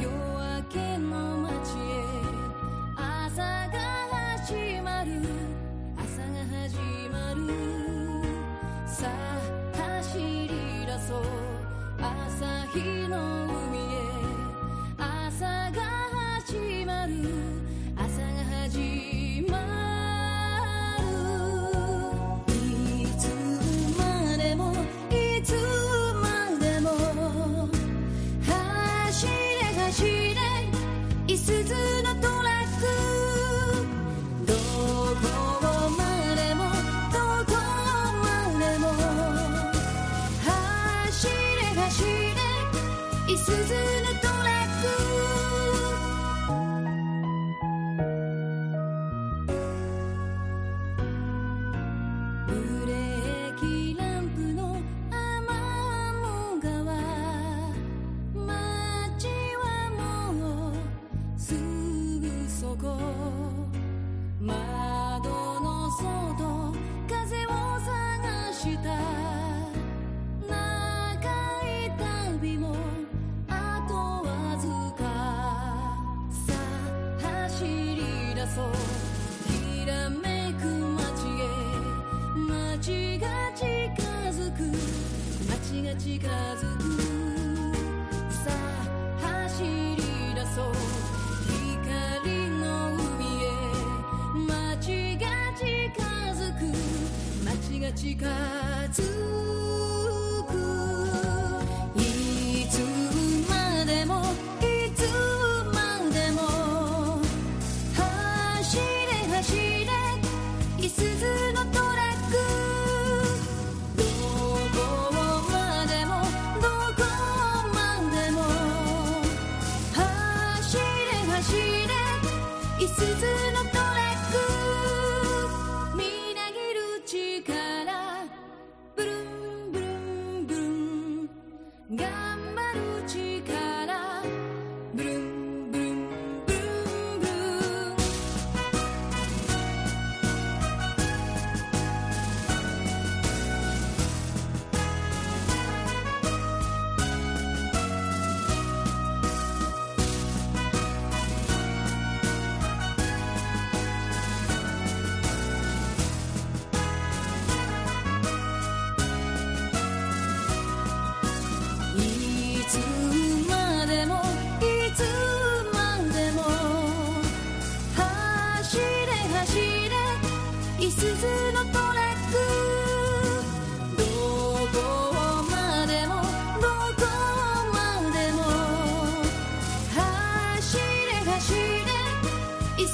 夜明けの街へ朝が始まる朝が始まるさあ走りだそう朝日のいすずのトレックブレーキランプのあまもがわ」「まちはもうすぐそこ。窓の外風を探した。magica to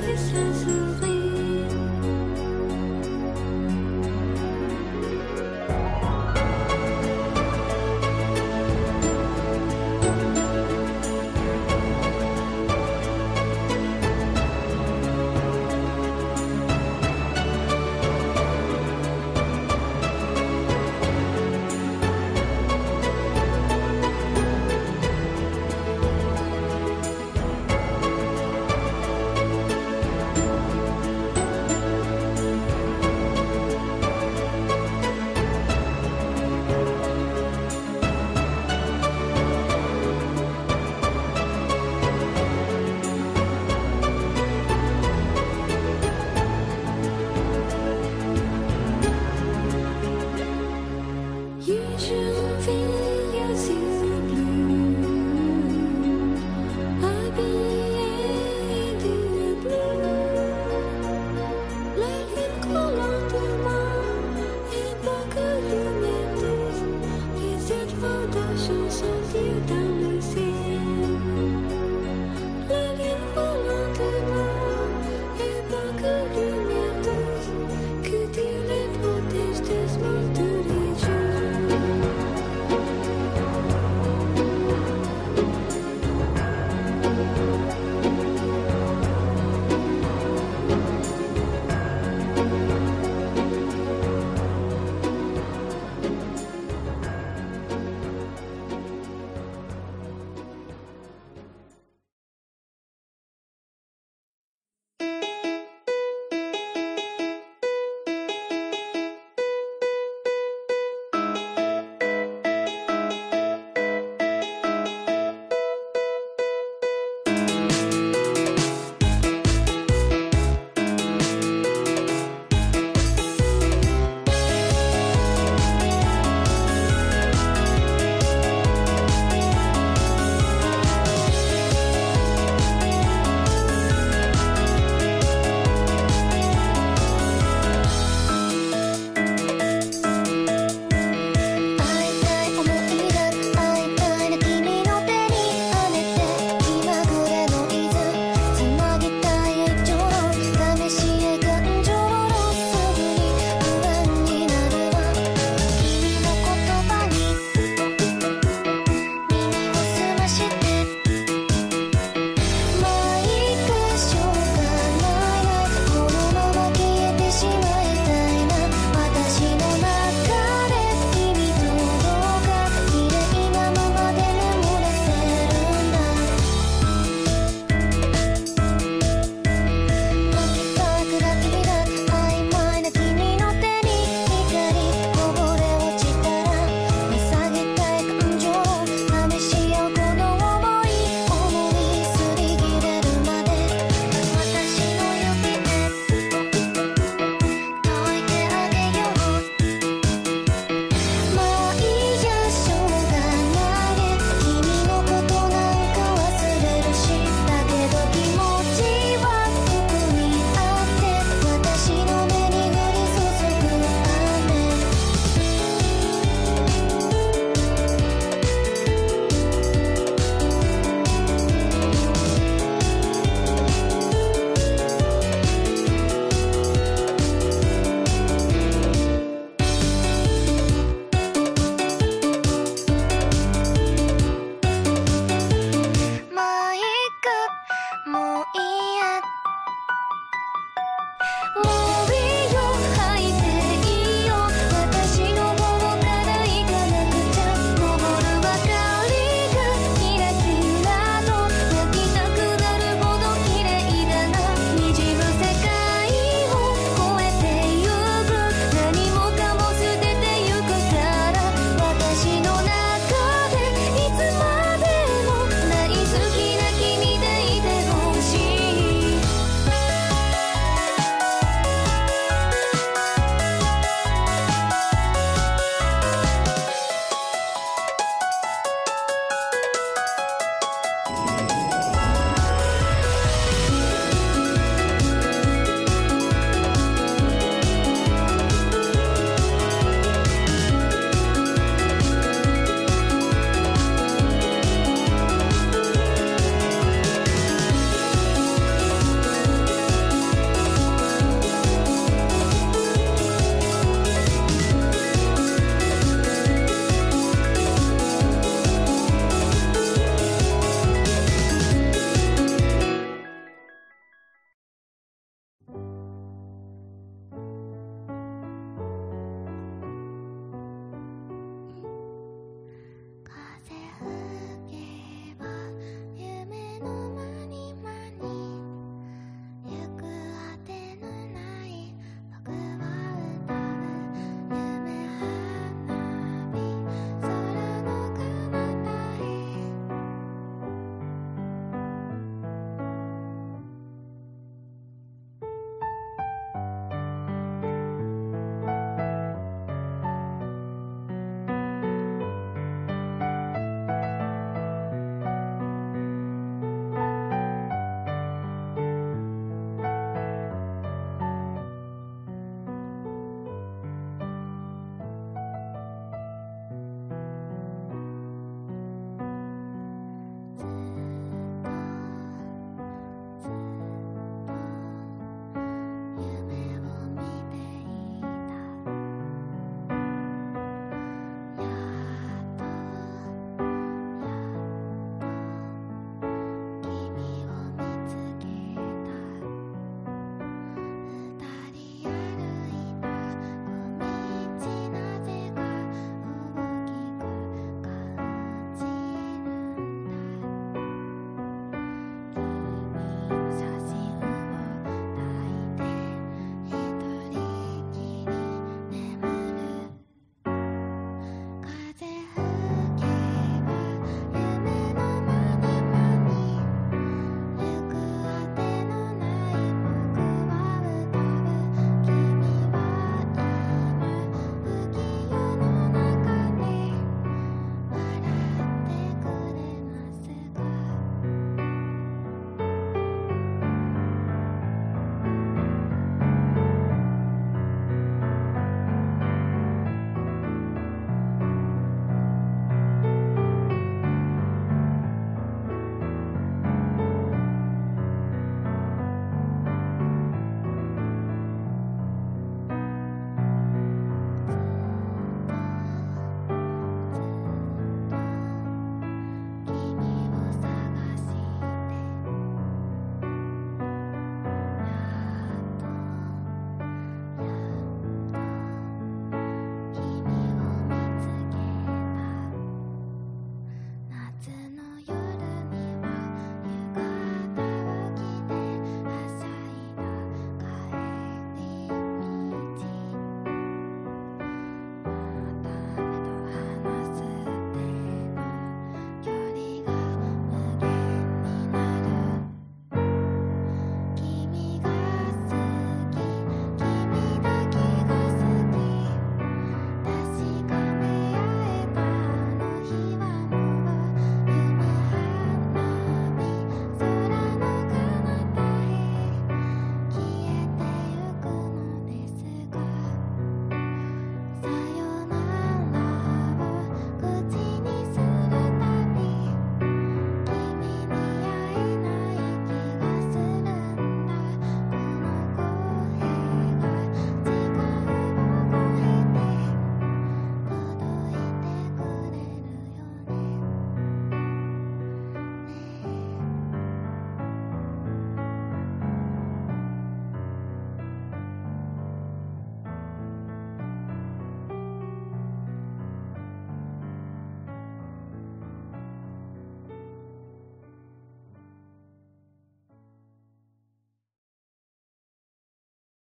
this. you.